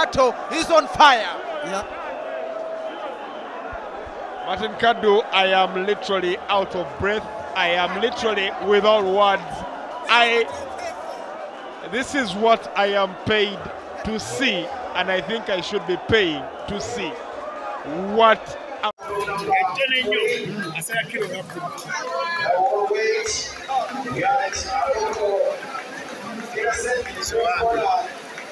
Brigato is on fire. Yeah. Martin Kadu, I am literally out of breath. I am literally without words. I this is what I am paid to see, and I think I should be paying to see what a-